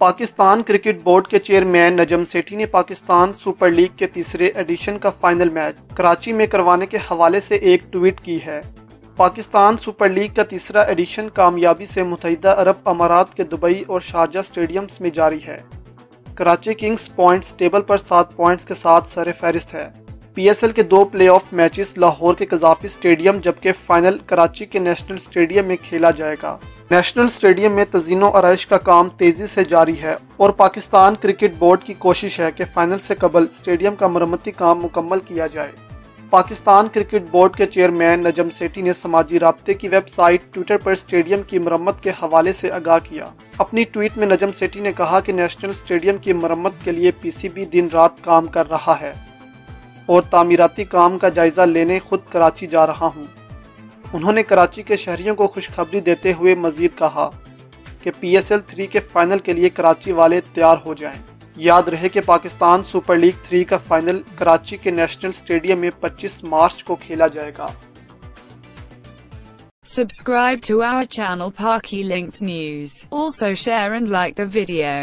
Pakistan cricket board के chairman Najam Sethi ने Pakistan super league के तीसरे एडिशन का फाइनल मैच कराची में करवाने के हवाले से एक ट्वीट की है। पाकिस्तान सुपर लीग का तीसरा एडिशन कामयाबी से मुतहदा अरब अमारात के दुबई और शारजा स्टेडियम्स में जारी है। कराची किंग्स पॉइंट्स टेबल पर सात पॉइंट्स के साथ सर फहरिस्त है। पीएसएल के दो प्लेऑफ मैचेस लाहौर के कजाफी स्टेडियम जबकि फाइनल कराची के नेशनल स्टेडियम में खेला जाएगा। नेशनल स्टेडियम में तजीनो आरइश का काम तेज़ी से जारी है और पाकिस्तान क्रिकेट बोर्ड की कोशिश है कि फाइनल से कबल स्टेडियम का मरम्मती काम मुकम्मल किया जाए। पाकिस्तान क्रिकेट बोर्ड के चेयरमैन नजम सेठी ने समाजी रबते की वेबसाइट ट्विटर पर स्टेडियम की मरम्मत के हवाले से आगाह किया। अपनी ट्वीट में नजम सेठी ने कहा कि नेशनल स्टेडियम की मरम्मत के लिए पीसीबी दिन रात काम कर रहा है और तामीराती काम का जायजा लेने खुद कराची जा रहा हूँ। उन्होंने कराची के शहरियों को खुशखबरी देते हुए मजीद कहा कि पी एस एल थ्री के फाइनल के लिए कराची वाले तैयार हो जाएँ। याद रहे कि पाकिस्तान सुपर लीग थ्री का फाइनल कराची के नेशनल स्टेडियम में 25 मार्च को खेला जाएगा Subscribe to our channel Parky Links News. Also share and like the video.